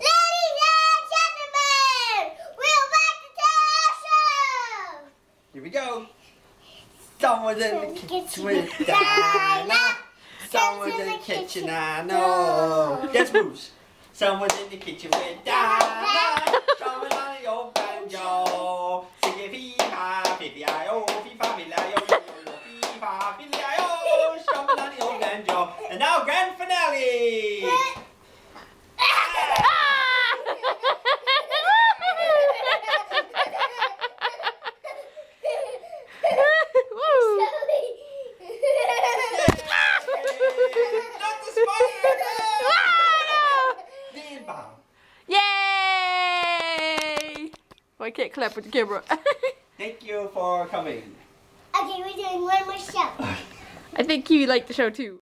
Ladies and gentlemen, we are back to the show. Here we go. Someone's in the kitchen with Dinah. Someone's in the kitchen, I know. Yes, Moose. Someone's in the kitchen with Dinah. Drumming on the old banjo. Singing hee-haw, pee-pee-i-o. Yay! Well, I can't clap with the camera. Thank you for coming. Okay, we're doing one more show. I think you liked the show too.